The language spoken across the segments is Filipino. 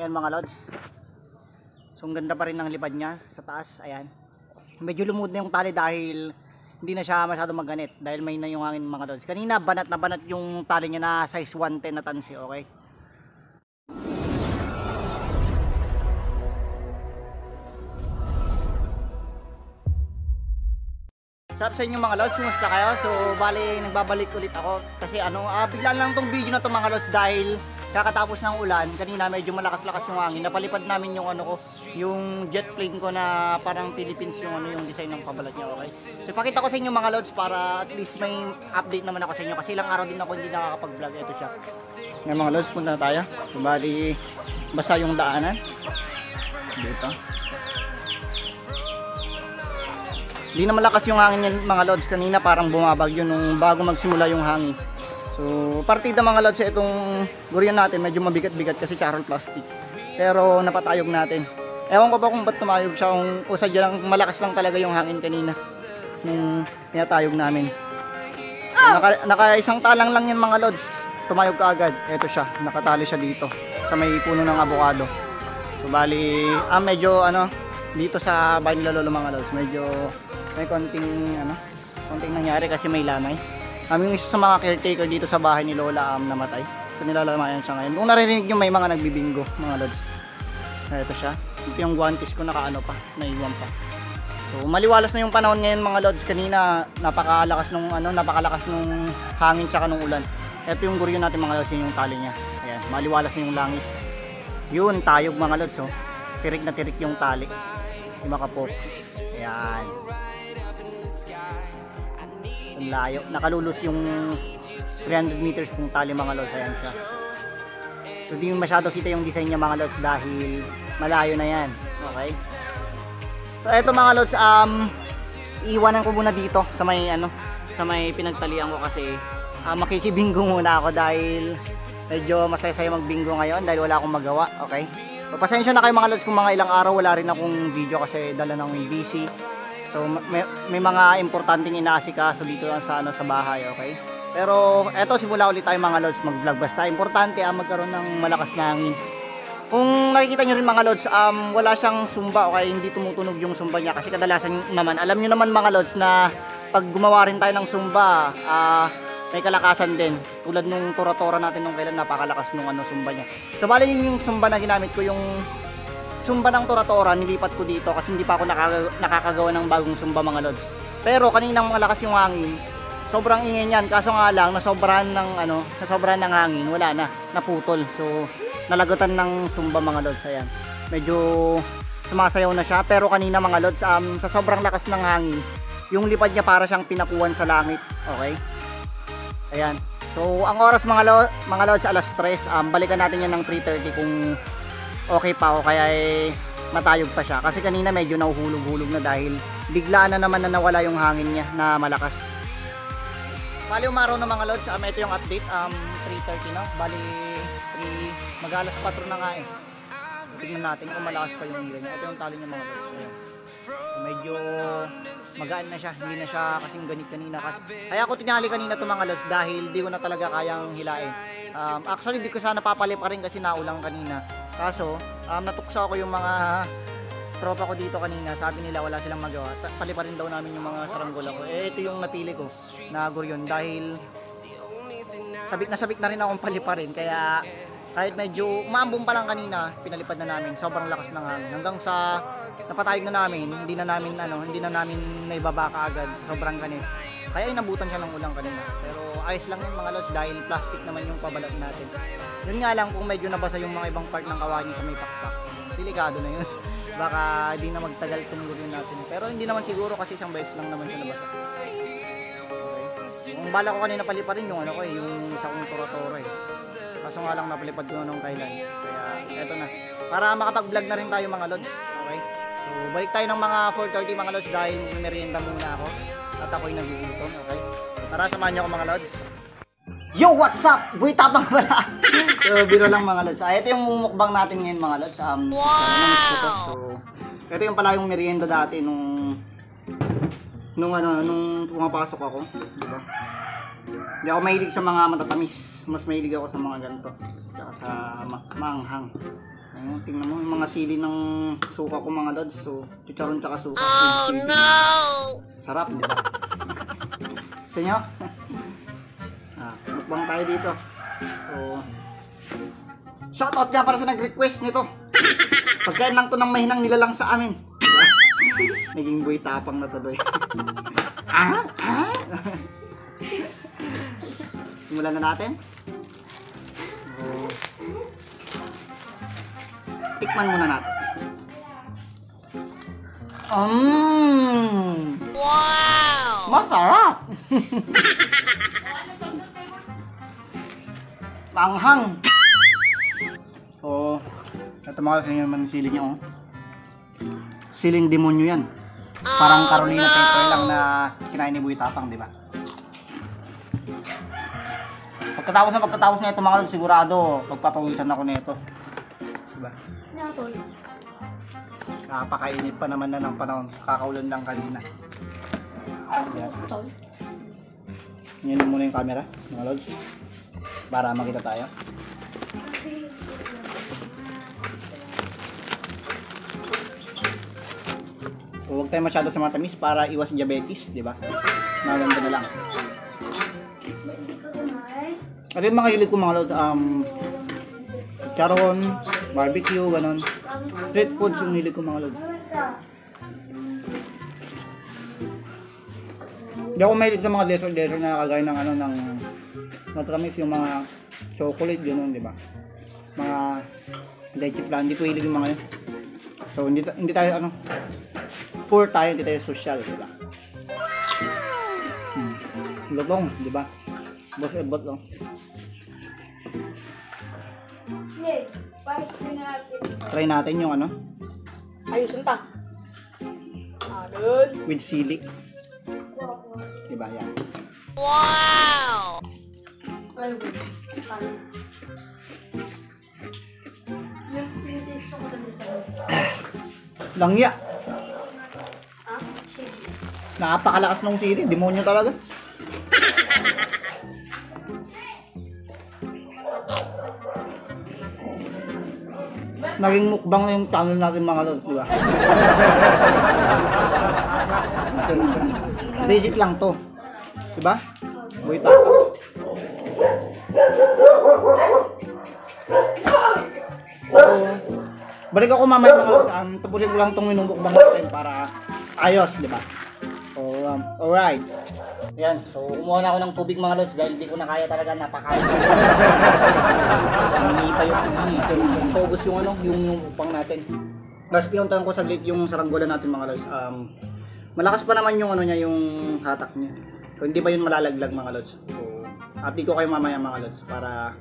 Yan mga lods. So ang ganda pa rin ng lipad niya sa taas. Ayan. Medyo lumud na yung tali dahil hindi na siya masyado magganit dahil may na yung hangin mga lods. Kanina banat na banat yung tali niya na size 110 na tansi, okay? Sabi sa inyo mga lods, kumusta kayo? So, bali, nagbabalik ulit ako kasi ano, ah, bigla lang tong video na to mga lods dahil kakatapos ng ulan, kanina medyo malakas-lakas yung hangin. Napalipad namin yung ano ko, yung jet plane ko na parang Philippines yung ano yung design ng kabalat niya, okay? So, pakita ko sa inyo mga lods para at least may update naman ako sa inyo kasi ilang araw din ako hindi nakakapag-vlog. Ito siya. Ngayon mga lods, punta na tayo. So, bali, basa yung daanan. Dito. Hindi na malakas yung hangin yan mga lods kanina parang bumabagyo nung bago magsimula yung hangin. So partida mga lods itong gurian natin medyo mabigat-bigat kasi charol plastic. Pero napatayog natin. Ewan ko ba kung ba't tumayog siya kung o sadya lang malakas lang talaga yung hangin kanina nung pinatayog namin. Naka, naka isang talang lang yan mga lods. Tumayog ka agad. Ito siya. Nakatali siya dito sa may puno ng avocado. So bali, ah medyo ano dito sa bahay nila lolo mga lods medyo may konting ano konting nangyari kasi may lamay kami yung isa sa mga caretaker dito sa bahay ni lola um, namatay so nilalamayan siya ngayon. Kung naririnig nyo may mga nagbibingo mga lods. Ito siya. Ito yung guantes ko nakaano pa. Naiwan pa. So maliwalas na yung panahon ngayon mga lods. Kanina napakalakas nung ano napakalakas nung hangin tsaka nung ulan. Ito yung guryo natin mga lods. Yun yung tali niya. Ayan maliwalas na yung langit. Yun tayog mga lods oh. Tirik na tirik yung tali. Hindi makapokus ayan ang layo. Nakalulus yung 300 meters kung tali mga lods. Ayan siya. So di masyado kita yung design niya mga lods dahil malayo na yan. Okay? So eto mga lods um iwanan ko muna dito sa may ano sa may pinagtalian ko kasi ah, makikibingo muna ako dahil medyo masaya sayo magbingo ngayon dahil wala akong magawa. Okay? So, pasensya na kayo mga lods kung mga ilang araw wala rin akong video kasi dala ng busy So may, may mga importanteng inaasikaso dito lang sa ano sa bahay, okay? Pero eto simula ulit tayo mga lods mag-vlog basta importante ah, magkaroon ng malakas na hangin. Kung nakikita nyo rin mga lods, um, wala siyang sumba okay, hindi tumutunog yung sumba niya kasi kadalasan naman, alam nyo naman mga lods na pag gumawa rin tayo ng sumba, ah, may kalakasan din. Tulad nung tora-tora natin nung kailan napakalakas nung ano sumba niya. So bali yun yung sumba na ginamit ko yung sumba ng Tora-Tora, nilipat ko dito kasi hindi pa ako nakaka- nakakagawa ng bagong sumba mga lods. Pero kaninang malakas yung hangin, sobrang ingay niyan. Kaso nga lang, nasobrahan ng ano, nasobrahan ng hangin, wala na, naputol. So, nalagutan ng sumba mga lods, ayan. Medyo sumasayaw na siya, pero kanina mga lods, um, sa sobrang lakas ng hangin, yung lipad niya para siyang pinakuan sa langit, okay? Ayan. So, ang oras mga, lo mga lods, alas 3, um, balikan natin yan ng 3.30 kung okay pa ako kaya eh, matayog pa siya. Kasi kanina medyo nahuhulog-hulog na dahil bigla na naman na nawala yung hangin niya na malakas. Bali umaraw na mga lods. Um, ito yung update. Um, 3.30 na bali 3 mag-alas 4 na nga eh. Tingnan natin kung malakas pa yung hangin. Ito yung tali niya mga lods. Ayan. Medyo magaan na siya hindi na siya kasing ganit kanina kasi, kaya ako tinali kanina to mga lods dahil di ko na talaga kayang hilain. Um, actually di ko sana papalip pa rin kasi naulang kanina. Kaso um, natuksa ko yung mga tropa ko dito kanina. Sabi nila wala silang magawa. Ta- paliparin daw namin yung mga saranggola ko eh ito yung napili ko na guryon dahil sabik na sabik na rin akong paliparin kaya kahit medyo maambong pa lang kanina, pinalipad na namin. Sobrang lakas ng hangin. Hanggang sa napatayog na namin, hindi na namin ano, hindi na namin naibaba agad. Sobrang ganit. Kaya inabutan siya ng ulang kanina. Pero ayos lang yun mga lods dahil plastic naman yung pabalat natin. Yun nga lang kung medyo nabasa yung mga ibang part ng kawayan sa may pakpak. Delikado na yun. Baka di na magtagal tumuloy natin. Pero hindi naman siguro kasi isang beses lang naman siya nabasa. Okay. Ang bala ko kanina paliparin yung ano ko eh, yung sa kong toro-toro eh. Kaso nga lang napalipad ko nung kailan. Kaya eto na. Para makapag-vlog na rin tayo mga lods. Okay? So balik tayo ng mga 4.30 mga lods dahil merienda muna ako. At ako'y nagugutom. Okay? Tara samahan niyo ako mga lods. Yo, what's up? Buy tapang pala. so, biro lang mga lods. Ah, ito yung mumukbang natin ngayon mga lods. Um, wow! So. So, ito yung pala yung merienda dati nung nung ano, nung pumapasok ako, di ba? Hindi ako mahilig sa mga matatamis. Mas mahilig ako sa mga ganito. Tsaka sa ma- maanghang. Ayun, tingnan mo yung mga sili ng suka ko mga lods. So, chicharon tsaka suka. Oh no! Sarap, di ba? Gusto nyo? ah, mukbang tayo dito. So, shoutout nga para sa nag-request nito. Pagkain lang to ng mahinang nilalang sa amin. Naging buhay tapang na tuloy. ah? Ah? Simulan na natin. Tikman muna natin. Mmm! Wow! Masarap! Manghang! So, ito mga sa inyo naman yung sili niya, oh. Siling demonyo yan. Parang Carolina Pepper lang na kinain ni Buy Tapang, di ba? Pagkatapos na pagkatapos na ito mga lord, sigurado magpapawisan ako nito. Diba? Nakapakainit pa naman na ng panahon. Kakaulan lang kanina. Yan. Yan muna yung camera, mga lords. Para makita tayo. Huwag tayo masyado sa matamis para iwas diabetes, di ba? Maganda na lang. At yung mga hilig ko mga lord, um, charon, barbecue, ganon. Street foods yung hilig ko mga lord. Hindi ako mahilig sa mga dessert na kagaya ng ano ng matatamis yung mga chocolate ganon, di ba? Mga leche flan, hindi ko hilig yung mga yun. So hindi hindi tayo ano poor tayo, hindi tayo social, di ba? Hmm. Lutong, di ba? Boss ebot lang. Hindi. Bakit natin? Try natin yung ano, Ayusin ta. Alun. with sili. Di ba? Yan. Ayun. Yung pinitis ko. Langya. Ah. Napakalakas ng sili. Demonyo talaga. Naging mukbang na yung channel natin mga lods, di ba? Basic lang to. Di ba? Boy tapa. So, balik ako mamaya mga lods. Um, tapusin ko lang itong minumukbang natin para ayos, di ba? So, um, alright. Yan, so kumuha na ako ng tubig mga lods dahil hindi ko na kaya talaga napakain. Hindi pa yung tubig. Focus yung ano, yung upang natin. Tapos pinuntahan ko saglit yung saranggola natin mga lods. Um, malakas pa naman yung ano niya, yung hatak niya. So hindi pa yun malalaglag mga lods. So, update ko kayo mamaya mga lods para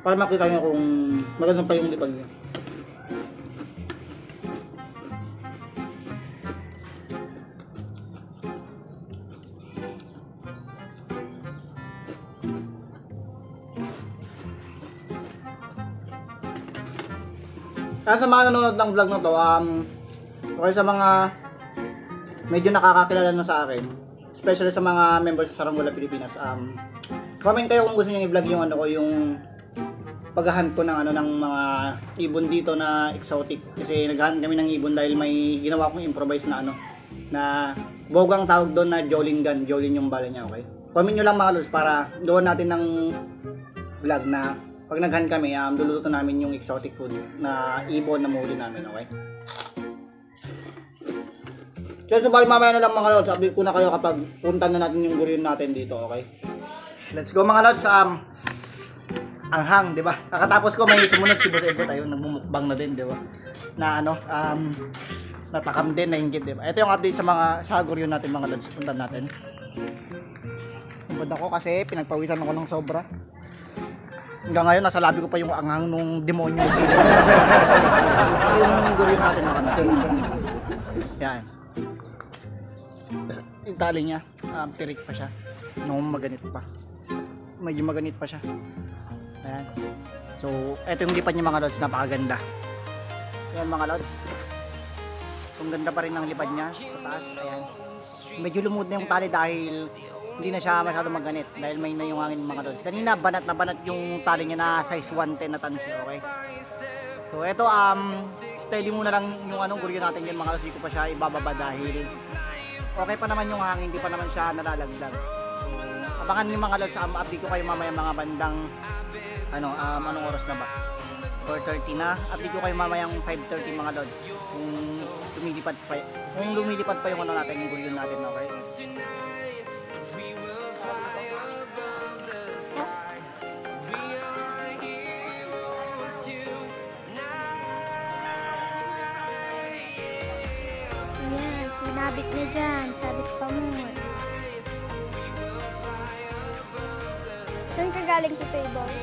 para makita nyo kung maganda pa yung lipag niya. Kaya sa mga nanonood ng vlog na to, um, okay sa mga medyo nakakakilala na sa akin, especially sa mga members sa Saranggola Pilipinas, um, comment kayo kung gusto niyo i-vlog yung ano ko, yung paghahunt ko ng ano ng mga ibon dito na exotic kasi naghahunt kami ng ibon dahil may ginawa akong improvise na ano na bogang tawag doon na Jolin gun, Jolin yung bala niya, okay? Comment nyo lang mga lods para doon natin ng vlog na pag naghan kami, um, luluto namin yung exotic food na ibon na muli namin, okay? Kaya so, bali mamaya na lang mga lods, update ko na kayo kapag punta na natin yung gurion natin dito, okay? Let's go mga lods, um, anghang, di ba? Kakatapos ko may sumunod si Boss Ebot, ayun, nagmumukbang na din, di ba? Na ano, um, natakam din, nainggit, di ba? Ito yung update sa mga, sa gurion natin mga lods, punta natin. Pagod ako kasi pinagpawisan ako ng sobra. Hanggang ngayon, nasa labi ko pa yung anghang nung demonyo Yung gurion natin mga lods. Yan. Yung tali niya, um, tirik pa siya. Nung maganit pa. Medyo maganit pa siya. Ayan. So, eto yung lipad niya mga lods, napakaganda. Ayan mga lods. Ang ganda pa rin ng lipad niya sa taas. Ayan. Medyo lumud na yung tali dahil hindi na siya masyado magganit dahil may na yung hangin mga lods. Kanina banat na banat yung tali niya na size 110 na tons siya, okay? So ito um steady muna lang yung anong guryo natin yan mga lods, hindi ko pa siya ibababa dahil okay pa naman yung hangin, hindi pa naman siya nalalaglag. So abangan niyo mga lods, um, update ko kayo mamaya mga bandang ano, um, anong oras na ba? 4.30 na. Update ko kayo mamayang 5.30 mga lods. Kung lumilipad pa, kung lumilipad pa yung ano natin, yung gulyon natin, okay? Sinabit niya dyan. Sabit pa mo. Saan ka galing Iboy?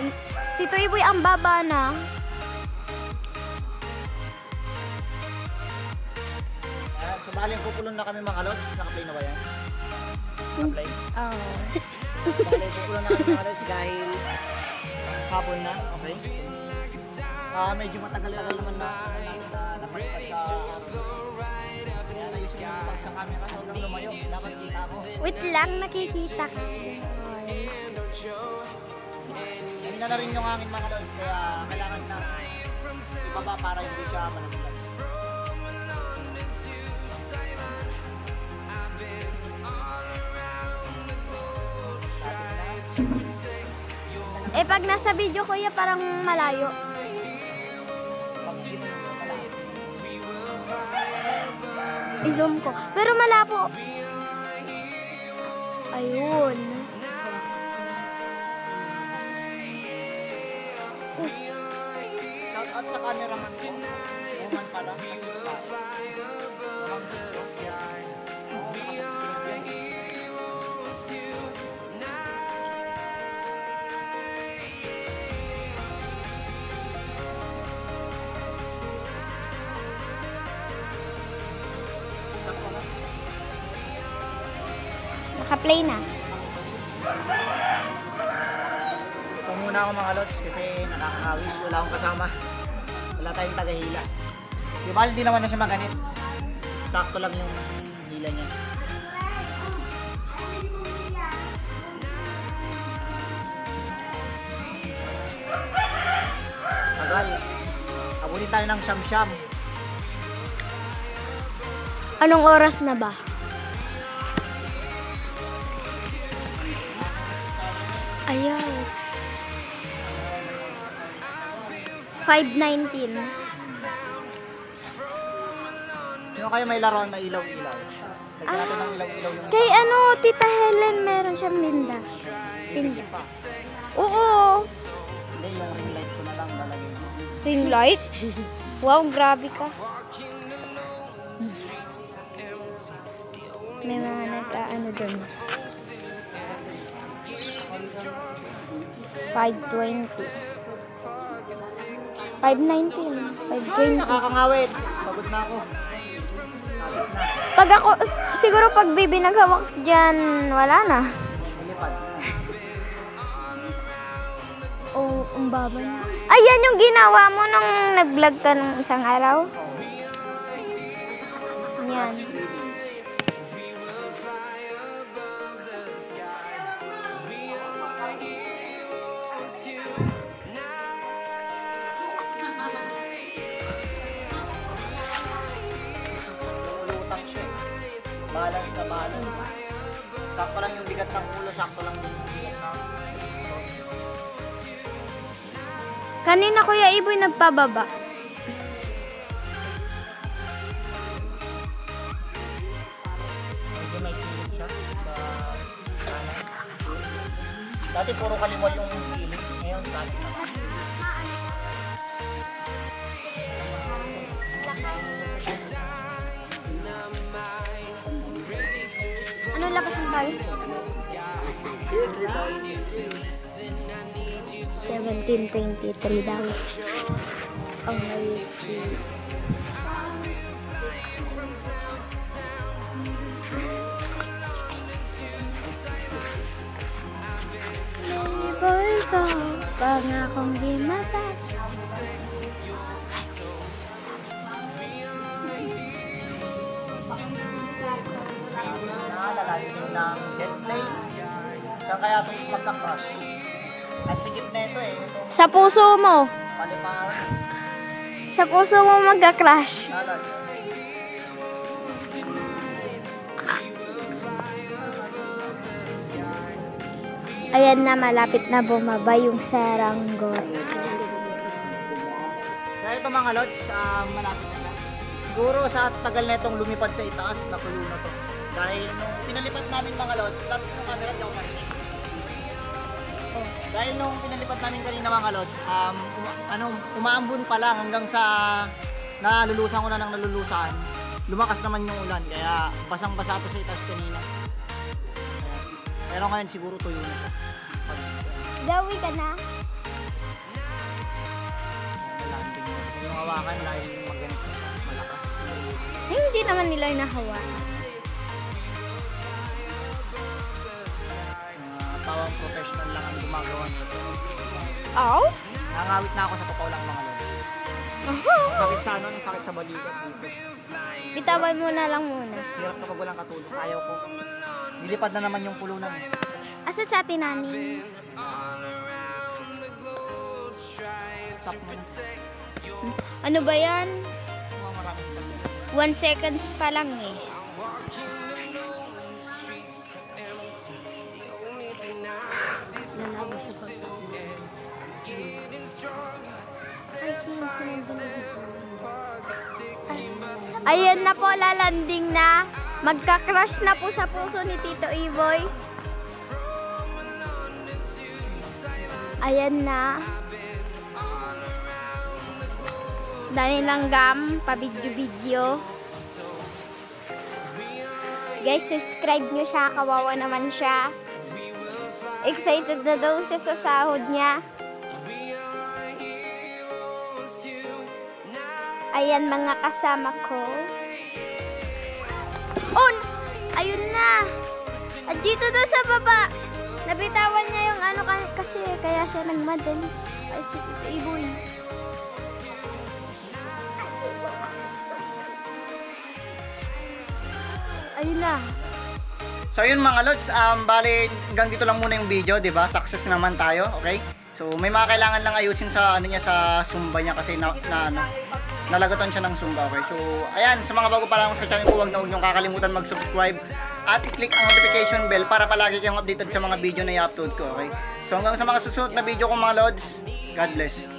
Ang- Tito Iboy, ang baba na. Ayan, so bali, pupulong na kami mga lods. Naka-play na ba yan? Naka-play? Oo. Bali, pupulong na kami mga lods dahil hapon na, okay? Ah, medyo matagal-tagal naman na na napalipas sa Ayan, ayusin ko yung sa camera. Sobrang lumayo. Dapat kita ako. Wait lang, nakikita ka. Hindi na na rin yung hangin mga lods. Kaya kailangan na ibaba para hindi siya malaglag. Eh, pag nasa video, kuya, parang malayo. I-zoom ko. Pero malabo. Ayun. Shout out sa cameraman ko. Roman pala. Naka-play na. Ito muna ako mga lods kasi nakakawis. Wala akong kasama. Wala tayong tagahila. Di ba hindi naman na siya maganit. Sakto lang yung hila niya. Tagal. Abunin tayo ng siyam-siyam. Anong oras na ba? Ayaw. 5.19. Yung kayo may laruan na ilaw-ilaw. Lagyan natin ng ilaw-ilaw yung Kay ano, Tita Helen, meron siyang linda. Linda. Oo. Hindi, yung ring light ko na lang lalagay mo. Ring light? Wow, grabe ka. May mga nag-ano dun. 520. 519. 520. Nakakangawit. Pagod na ako. Kapit na. Pag ako, siguro pag baby naghawak dyan, wala na. Lumipad. O, ang baba niya. Ayan yung ginawa mo nung nag-vlog ka nung isang araw? Yan. Lulutang siya. eh. Balance na balance. Sakto lang yung bigat ng ulo, sakto lang yung bigat ng... Kanina Kuya Iboy nagpababa. Dati puro kaliwa yung bal? 1723 daw. Ang. Boy ko, pangakong di masas. Ng jet plane. Saan kaya ito magka-crush? Ang sigip na ito eh. Ito, Sa puso mo. paliparan. Sa puso mo magka-crash. Lalag. Ayan na, malapit na bumaba yung saranggot. Kaya ito mga lods, um, malapit na. Siguro sa tagal na itong lumipad sa itaas, nakulo na to. Dahil nung pinalipat namin mga lods, lapit ng camera, di ako marinig. Oh, dahil nung pinalipat namin kanina mga lods, um, uma- ano, umaambon pa lang hanggang sa nalulusan ko na ng nalulusan. Lumakas naman yung ulan, kaya basang-basa to sa itaas kanina. Kaya, pero ngayon siguro tuyo na. Pag, Dawi ka na? Yung hawakan dahil magganito, malakas. Ay, hindi naman nila nahawa. Mga tawang professional lang ang gumagawa nito. Aus? Nangawit na ako sa tukaw lang mga lolo. Sakit sa ano, sakit sa balikat dito. Bitawan mo na lang muna. Hirap kapag walang katulong. Ayaw ko. Nilipad na naman yung pulunan. Asa sa atin, nani? Stop mo na. Ano ba yan? One seconds pa lang eh. Ayan na po, lalanding na. Magka-crush na po sa puso ni Tito Iboy. Ayan na. Dami lang gam, pa-video-video. Guys, subscribe nyo siya. Kawawa naman siya. Excited na daw siya sa sahod niya. Ayan mga kasama ko. Oh! Ayun na! At dito na sa baba. Nabitawan niya yung ano ka- kasi kaya siya nagmadali. Ay, si Tito Iboy. Ayun na. So yun mga lods, um, bali hanggang dito lang muna yung video, di ba? Success naman tayo, okay? So may mga kailangan lang ayusin sa ano niya sa Zumba niya kasi na, na ano, nalagatan siya ng okay? So ayan, sa mga bago pa lang sa channel ko, huwag na huwag niyong kakalimutan mag-subscribe at i-click ang notification bell para palagi kayong updated sa mga video na i-upload ko, okay? So hanggang sa mga susunod na video ko mga lods, God bless.